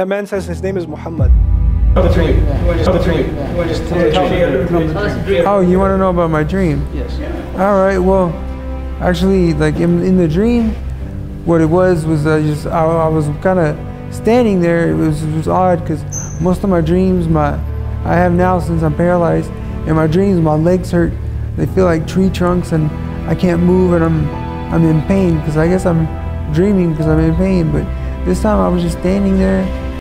That man says his name is Muhammad. Oh, you want to know about my dream? Yes. All right. Well, actually, like in, in the dream, what it was was I just I, I was kind of standing there. It was it was odd because most of my dreams, my I have now since I'm paralyzed, in my dreams my legs hurt. They feel like tree trunks and I can't move and I'm I'm in pain because I guess I'm dreaming because I'm in pain. But this time I was just standing there